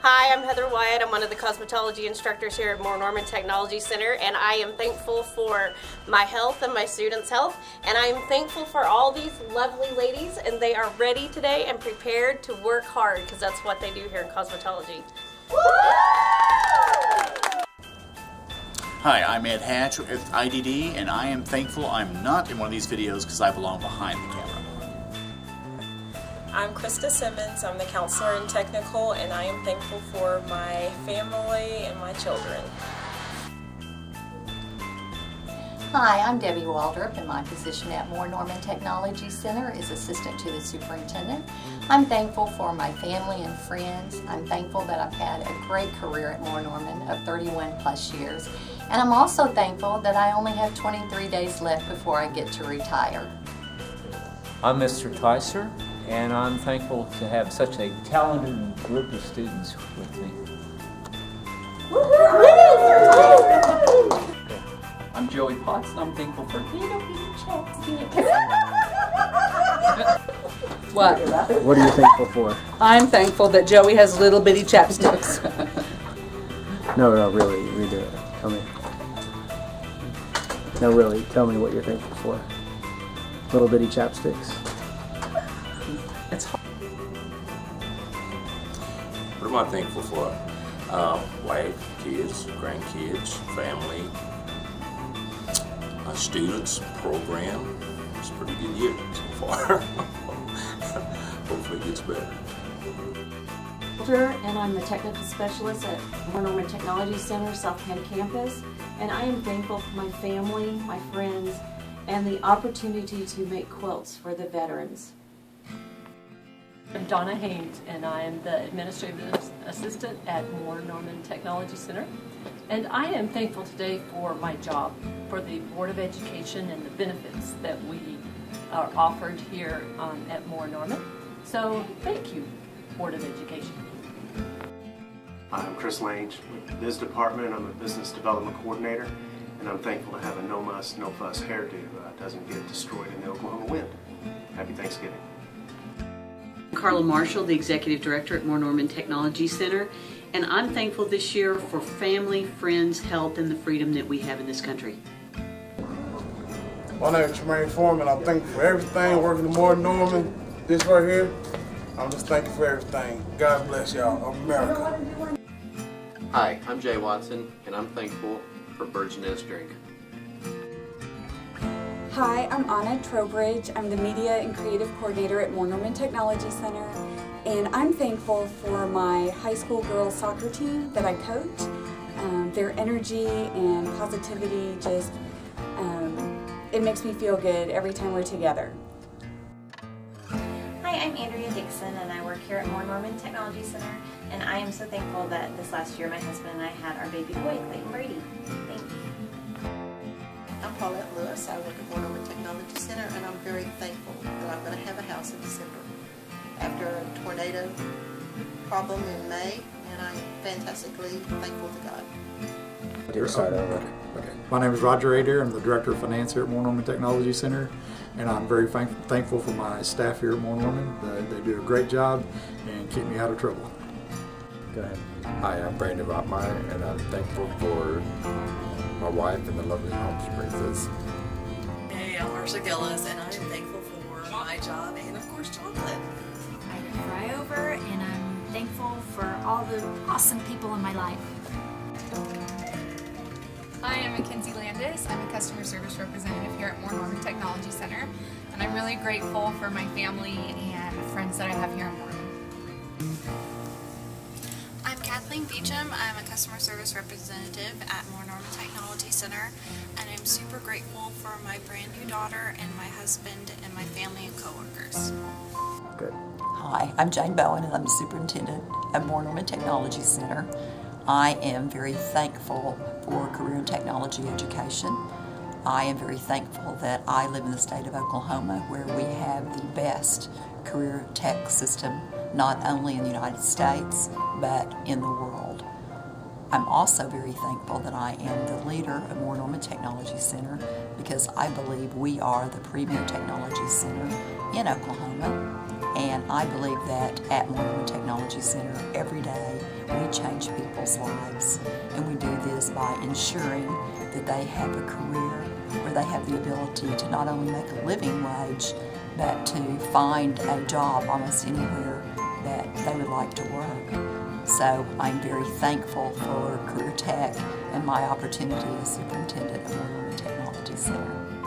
Hi, I'm Heather Wyatt. I'm one of the cosmetology instructors here at Moore Norman Technology Center, and I am thankful for my health and my students' health, and I am thankful for all these lovely ladies, and they are ready today and prepared to work hard because that's what they do here in cosmetology. Hi, I'm Ed Hatch with IDD, and I am thankful I'm not in one of these videos because I belong behind the camera. I'm Krista Simmons. I'm the counselor in technical, and I am thankful for my family and my children. Hi, I'm Debbie Waldrop, and my position at Moore Norman Technology Center is assistant to the superintendent. I'm thankful for my family and friends. I'm thankful that I've had a great career at Moore Norman of 31 plus years. And I'm also thankful that I only have 23 days left before I get to retire. I'm Mr. Tyser, and I'm thankful to have such a talented group of students with me. I'm Joey Potts, and I'm thankful for What? What are you thankful for? I'm thankful that Joey has little bitty chapsticks. No, no, really, redo it. Tell me. No, really, tell me what you're thankful for. Little bitty chapsticks. Am I thankful for? Uh, wife, kids, grandkids, family, students, program. It's a pretty good year so far. Hopefully it gets better. and I'm the technical specialist at Norman Technology Center, South Penn campus. And I am thankful for my family, my friends, and the opportunity to make quilts for the veterans. I'm Donna Haynes, and I am the Administrative Assistant at Moore Norman Technology Center. And I am thankful today for my job, for the Board of Education and the benefits that we are offered here um, at Moore Norman. So thank you, Board of Education. I'm Chris Lange with the Biz Department. I'm a Business Development Coordinator, and I'm thankful to have a no muss, no fuss hairdo uh, doesn't get destroyed in the Oklahoma wind. Happy Thanksgiving. Carla Marshall, the Executive Director at Moore Norman Technology Center, and I'm thankful this year for family, friends, health, and the freedom that we have in this country. My name is Tremaine Foreman. I'm thankful for everything working at Moore Norman. This right here, I'm just thankful for everything. God bless y'all, America. Hi, I'm Jay Watson, and I'm thankful for Bird's Nest Drink. Hi, I'm Anna Trowbridge. I'm the Media and Creative Coordinator at Moore Norman Technology Center, and I'm thankful for my high school girls soccer team that I coach. Um, their energy and positivity just, um, it makes me feel good every time we're together. Hi, I'm Andrea Dixon and I work here at Moore Norman Technology Center and I am so thankful that this last year my husband and I had our baby boy, Clayton Brady. Thank you. I'm Paulette Lewis. I work at Moore Norman Technology Center and I'm very thankful that I'm going to have a house in December after a tornado problem in May and I'm fantastically thankful to God. Okay. okay. My name is Roger Adair. I'm the Director of Finance here at Moore Norman Technology Center, and I'm very thank thankful for my staff here at Moore Norman. They, they do a great job and keep me out of trouble. Go ahead. Hi, I'm Brandon Rottmeyer, and I'm thankful for my wife and the lovely home she brings us. Hey, I'm Marsha Gillis, and I'm thankful for my job and, of course, chocolate. I'm Flyover, and I'm thankful for all the awesome people in my life. Hi, I'm Mackenzie Landis. I'm a customer service representative here at Moore Norman Technology Center, and I'm really grateful for my family and friends that I have here in Moore. Kathleen Beecham. I'm a customer service representative at Moore Norman Technology Center, and I'm super grateful for my brand new daughter and my husband and my family and coworkers. Good. Hi, I'm Jane Bowen, and I'm the superintendent at Moore Norman Technology Center. I am very thankful for career and technology education. I am very thankful that I live in the state of Oklahoma where we have the best career tech system not only in the United States but in the world. I'm also very thankful that I am the leader of Moore Norman Technology Center because I believe we are the premier technology center in Oklahoma and I believe that at Moore Norman Technology Center every day we change people's lives. And we do this by ensuring that they have a career where they have the ability to not only make a living wage, but to find a job almost anywhere that they would like to work. So I'm very thankful for Career Tech and my opportunity as superintendent of Norman Technology Center.